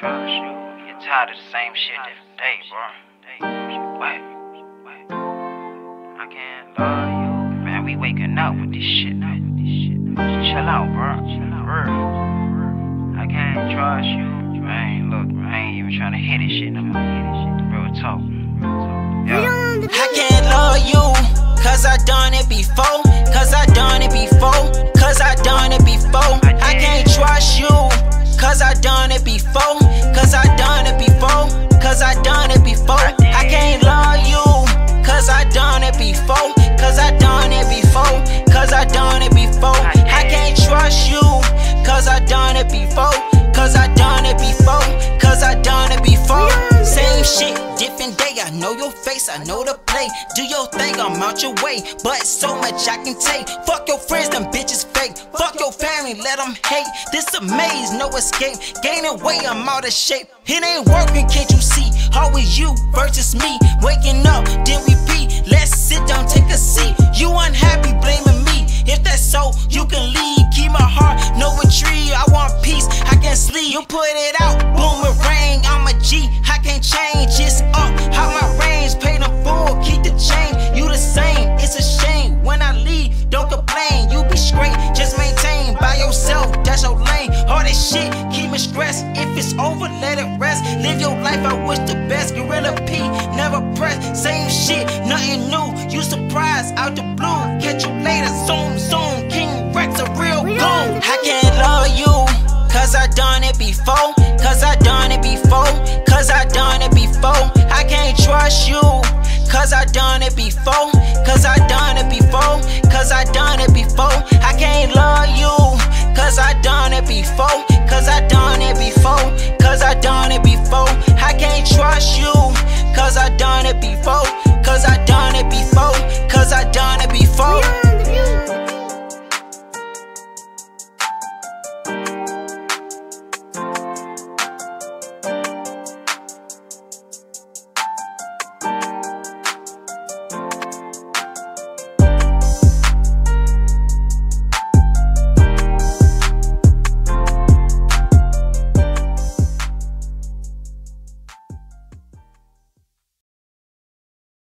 tired of the same shit every day, bro. What? What? I can't love you. Man, we waking up with this shit. Just chill out, bro. Chill out. I can't trust you. Man, look, I ain't even trying to hit this shit no more. Real talk. Yeah. I can't love you, cause I done it before. Cause I done it before. Cause I done it before. I can't trust you, cause I done it before. Know your face, I know the play. Do your thing, I'm out your way. But so much I can take. Fuck your friends, them bitches fake. Fuck your family, let them hate. This a maze, no escape. Gaining weight, I'm out of shape. It ain't working, can't you see? Always you versus me. Waking up, then repeat. Let's sit down, take a seat. You unhappy, blaming me. If that's so, you can leave. Keep my heart, no retreat. I want peace, I can sleep. You put it out, that's your lane. All this shit, keep me stressed. If it's over, let it rest. Live your life, I wish the best. Gorilla P, never press. Same shit, nothing new. You surprised out the blue. Catch you later, zoom, zoom. King Rex, a real goon. I can't love you. Cause I done it before. Cause I done it before. Cause I done it before. I can't trust you. Cause I done it before. Cause I done it before. Cause I done it before.